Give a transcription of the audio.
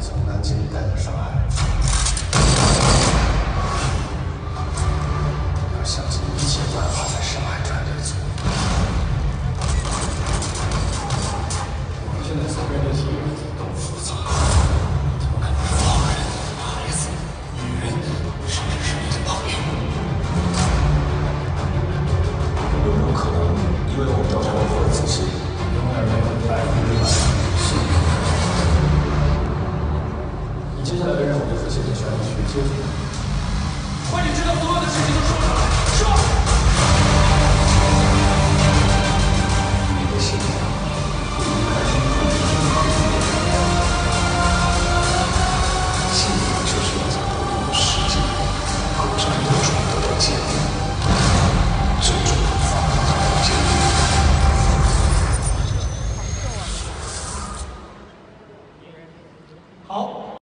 从南京带的上接下来的任务就是竭尽全力去接触他。把你知道所有的事情都说出来，说。你的信仰信仰就是要在不最终放大坚定。好，